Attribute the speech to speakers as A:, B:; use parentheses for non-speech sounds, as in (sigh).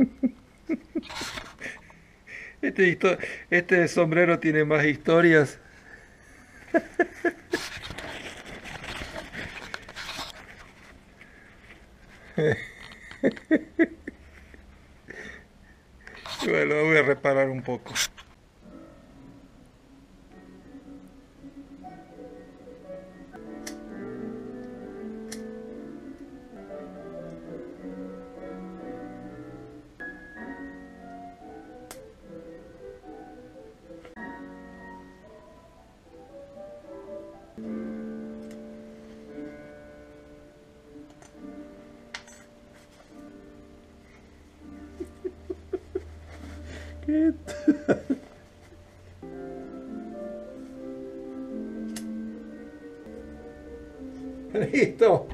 A: (laughs) Este, este sombrero tiene más historias. (laughs) Bueno, lo voy a reparar un poco. Que... então.